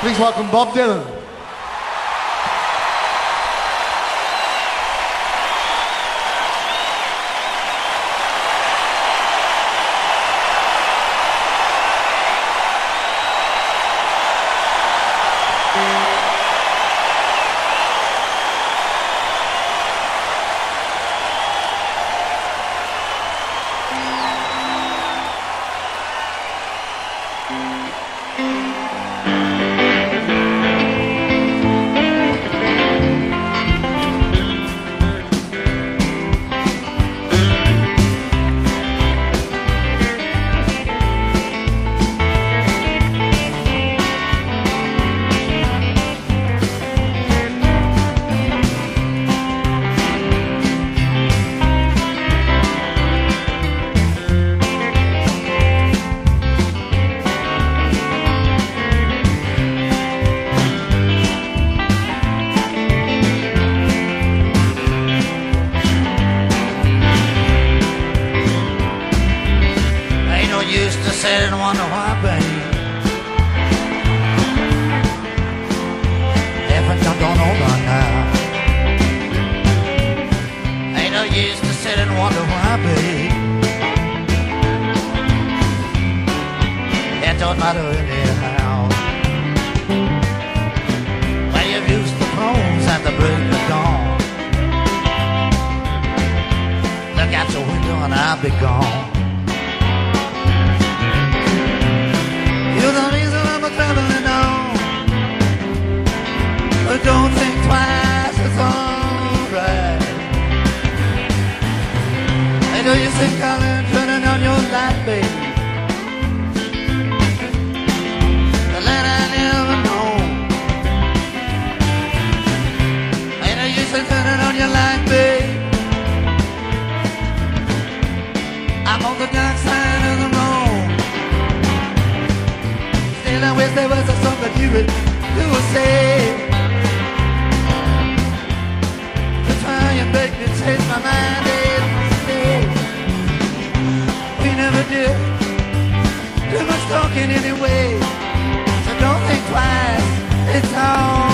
Please welcome Bob Dylan. Ain't no use to sit and wonder why, babe. If it don't gone over now. Ain't no use to sit and wonder why, babe. It don't matter anyhow. Well, you've used the phones at the break of dawn. Look out your window and I'll be gone. Traveling on. But don't think twice, it's alright. I know you see color say. Make me change my mind. We never did too much talking anyway. So don't think twice, it's all